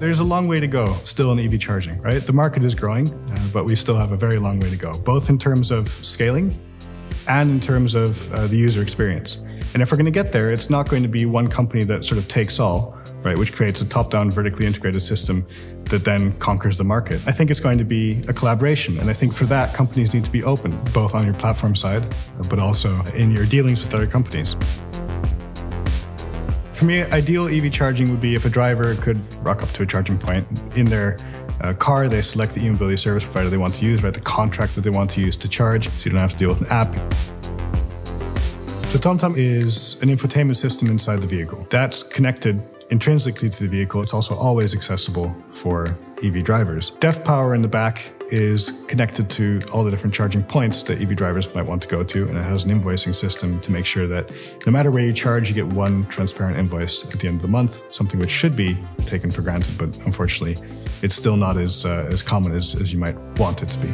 There's a long way to go still in EV charging, right? The market is growing, uh, but we still have a very long way to go, both in terms of scaling and in terms of uh, the user experience. And if we're going to get there, it's not going to be one company that sort of takes all, right, which creates a top-down vertically integrated system that then conquers the market. I think it's going to be a collaboration, and I think for that, companies need to be open, both on your platform side, but also in your dealings with other companies. For me, ideal EV charging would be if a driver could rock up to a charging point in their uh, car, they select the e-mobility service provider they want to use, right, the contract that they want to use to charge, so you don't have to deal with an app. So TomTom is an infotainment system inside the vehicle. That's connected intrinsically to the vehicle. It's also always accessible for EV drivers. Deftpower in the back is connected to all the different charging points that EV drivers might want to go to, and it has an invoicing system to make sure that no matter where you charge, you get one transparent invoice at the end of the month, something which should be taken for granted, but unfortunately, it's still not as, uh, as common as, as you might want it to be.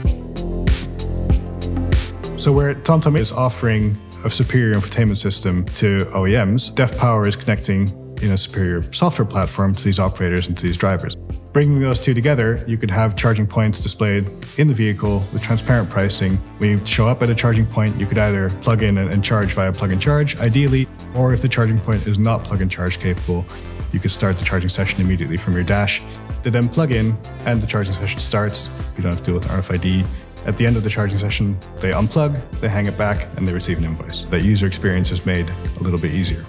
So where TomTom is offering a superior infotainment system to OEMs, Deftpower is connecting in a superior software platform to these operators and to these drivers. Bringing those two together, you could have charging points displayed in the vehicle with transparent pricing. When you show up at a charging point, you could either plug in and charge via plug and charge, ideally, or if the charging point is not plug and charge capable, you could start the charging session immediately from your dash. They then plug in and the charging session starts. You don't have to deal with RFID. At the end of the charging session, they unplug, they hang it back, and they receive an invoice. That user experience is made a little bit easier.